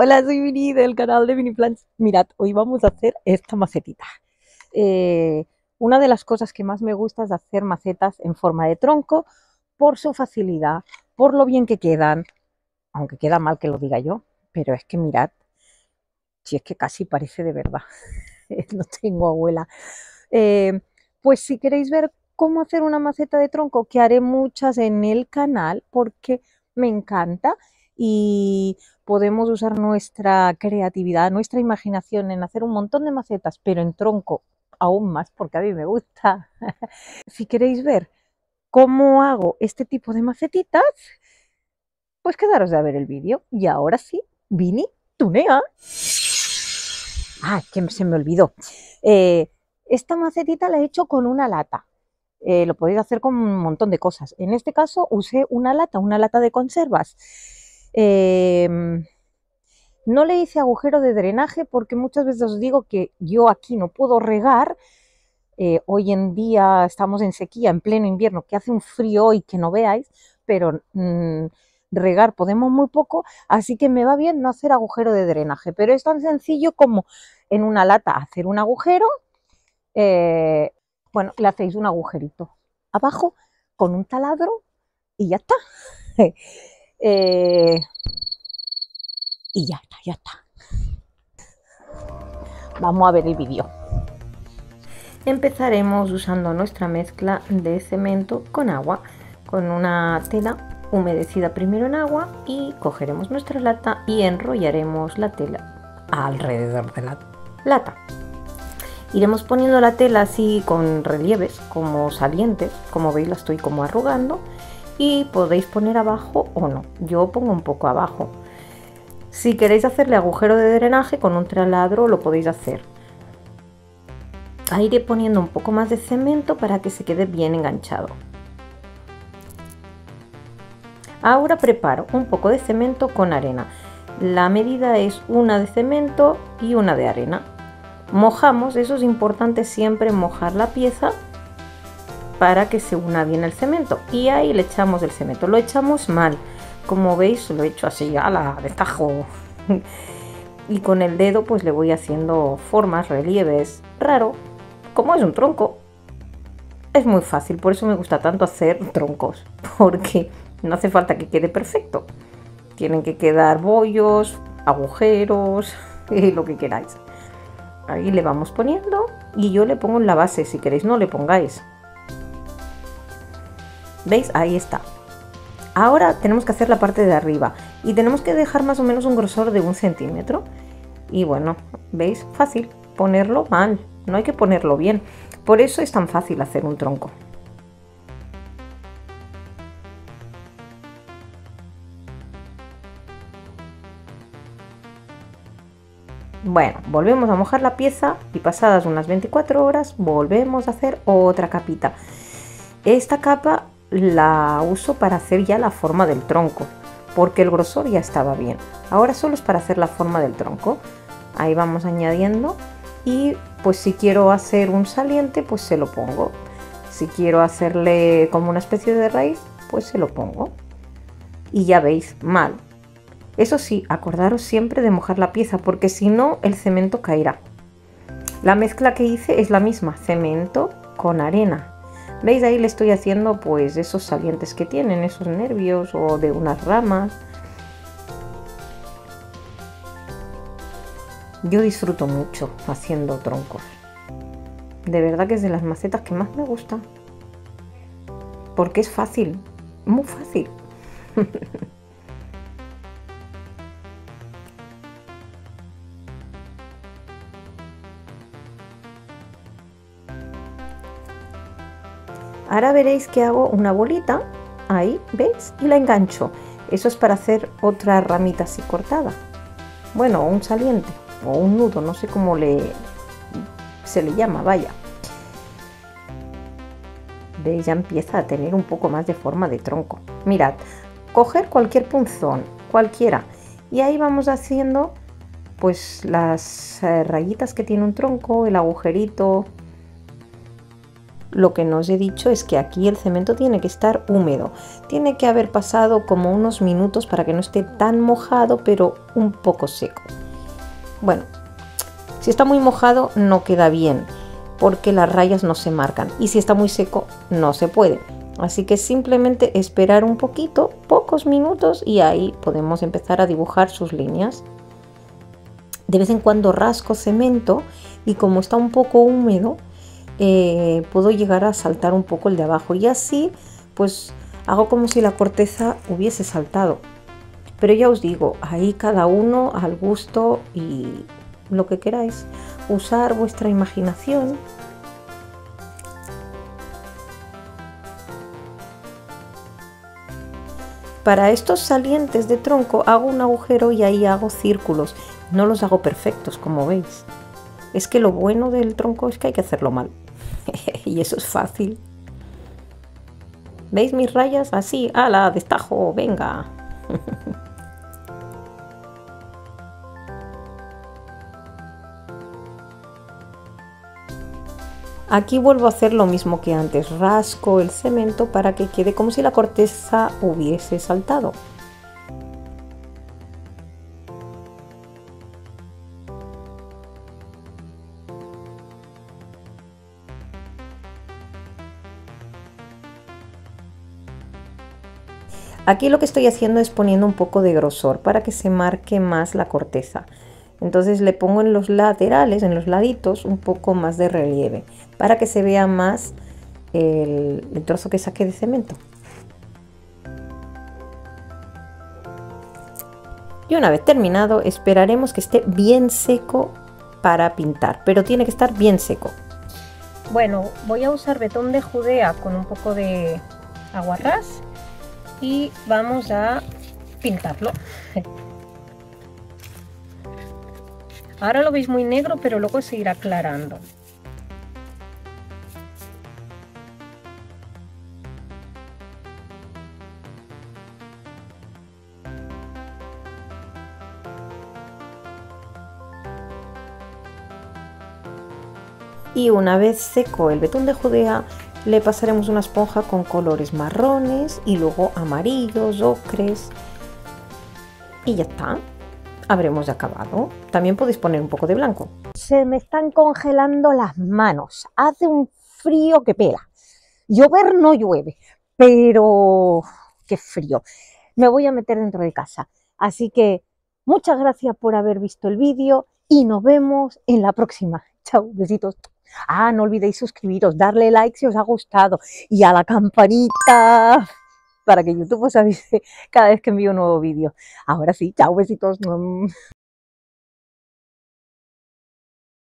Hola, soy Vini del canal de Vini Plants. Mirad, hoy vamos a hacer esta macetita. Eh, una de las cosas que más me gusta es hacer macetas en forma de tronco por su facilidad, por lo bien que quedan, aunque queda mal que lo diga yo, pero es que mirad, si es que casi parece de verdad. no tengo abuela. Eh, pues si queréis ver cómo hacer una maceta de tronco, que haré muchas en el canal porque me encanta y podemos usar nuestra creatividad, nuestra imaginación en hacer un montón de macetas, pero en tronco aún más porque a mí me gusta. si queréis ver cómo hago este tipo de macetitas, pues quedaros a ver el vídeo. Y ahora sí, Vini, tunea. Ah, que se me olvidó. Eh, esta macetita la he hecho con una lata. Eh, lo podéis hacer con un montón de cosas. En este caso usé una lata, una lata de conservas. Em, no le hice agujero de drenaje porque muchas veces os digo que yo aquí no puedo regar. Eh, hoy en día estamos en sequía, en pleno invierno, que hace un frío hoy que no veáis, pero mm, regar podemos muy poco, así que me va bien no hacer agujero de drenaje. Pero es tan sencillo como en una lata hacer un agujero. Eh, bueno, le hacéis un agujerito abajo con un taladro y ya está. Eh, y ya está, ya está. Vamos a ver el vídeo. Empezaremos usando nuestra mezcla de cemento con agua, con una tela humedecida primero en agua y cogeremos nuestra lata y enrollaremos la tela alrededor de la lata. Iremos poniendo la tela así con relieves, como salientes, como veis la estoy como arrugando y podéis poner abajo o no. Yo pongo un poco abajo. Si queréis hacerle agujero de drenaje con un taladro lo podéis hacer. Ahí iré poniendo un poco más de cemento para que se quede bien enganchado. Ahora preparo un poco de cemento con arena. La medida es una de cemento y una de arena. Mojamos, eso es importante siempre mojar la pieza para que se una bien el cemento. Y ahí le echamos el cemento. Lo echamos mal. Como veis lo he hecho así a la destajo y con el dedo pues le voy haciendo formas relieves. Raro. Como es un tronco es muy fácil. Por eso me gusta tanto hacer troncos. Porque no hace falta que quede perfecto. Tienen que quedar bollos agujeros y lo que queráis. Ahí le vamos poniendo. Y yo le pongo en la base si queréis. No le pongáis ¿Veis? Ahí está. Ahora tenemos que hacer la parte de arriba y tenemos que dejar más o menos un grosor de un centímetro. Y bueno, ¿veis? Fácil ponerlo mal, no hay que ponerlo bien. Por eso es tan fácil hacer un tronco. Bueno, volvemos a mojar la pieza y pasadas unas 24 horas volvemos a hacer otra capita. Esta capa la uso para hacer ya la forma del tronco, porque el grosor ya estaba bien. Ahora solo es para hacer la forma del tronco. Ahí vamos añadiendo y pues si quiero hacer un saliente, pues se lo pongo. Si quiero hacerle como una especie de raíz, pues se lo pongo. Y ya veis, mal. Eso sí, acordaros siempre de mojar la pieza, porque si no, el cemento caerá. La mezcla que hice es la misma, cemento con arena. ¿Veis? Ahí le estoy haciendo pues esos salientes que tienen, esos nervios o de unas ramas. Yo disfruto mucho haciendo troncos. De verdad que es de las macetas que más me gusta. Porque es fácil, muy fácil. Ahora veréis que hago una bolita, ahí, ¿veis? Y la engancho. Eso es para hacer otra ramita así cortada. Bueno, un saliente o un nudo, no sé cómo le, se le llama, vaya. ¿Veis? Ya empieza a tener un poco más de forma de tronco. Mirad, coger cualquier punzón, cualquiera, y ahí vamos haciendo pues las eh, rayitas que tiene un tronco, el agujerito, Lo que no os he dicho es que aquí el cemento tiene que estar húmedo. Tiene que haber pasado como unos minutos para que no esté tan mojado, pero un poco seco. Bueno, si está muy mojado no queda bien, porque las rayas no se marcan. Y si está muy seco no se puede. Así que simplemente esperar un poquito, pocos minutos, y ahí podemos empezar a dibujar sus líneas. De vez en cuando rasco cemento y como está un poco húmedo, eh, puedo llegar a saltar un poco el de abajo y así pues hago como si la corteza hubiese saltado. Pero ya os digo, ahí cada uno al gusto y lo que queráis, usar vuestra imaginación. Para estos salientes de tronco hago un agujero y ahí hago círculos. No los hago perfectos, como veis. Es que lo bueno del tronco es que hay que hacerlo mal. y eso es fácil. ¿Veis mis rayas? Así, ala, destajo, venga. Aquí vuelvo a hacer lo mismo que antes, rasco el cemento para que quede como si la corteza hubiese saltado. Aquí lo que estoy haciendo es poniendo un poco de grosor para que se marque más la corteza. Entonces le pongo en los laterales, en los laditos, un poco más de relieve para que se vea más el, trozo que saqué de cemento. Y una vez terminado, esperaremos que esté bien seco para pintar, pero tiene que estar bien seco. Bueno, voy a usar betón de Judea con un poco de aguarrás y vamos a pintarlo. Ahora lo veis muy negro, pero luego se irá aclarando. Y una vez seco el betún de Judea, le pasaremos una esponja con colores marrones y luego amarillos, ocres. Y ya está. Habremos acabado. También podéis poner un poco de blanco. Se me están congelando las manos. Hace un frío que pela. Llover no llueve, pero qué frío. Me voy a meter dentro de casa. Así que muchas gracias por haber visto el vídeo y nos vemos en la próxima. Chao, besitos. Ah, no olvidéis suscribiros, darle like si os ha gustado y a la campanita para que YouTube os avise cada vez que envío un nuevo vídeo. Ahora sí, chao, besitos.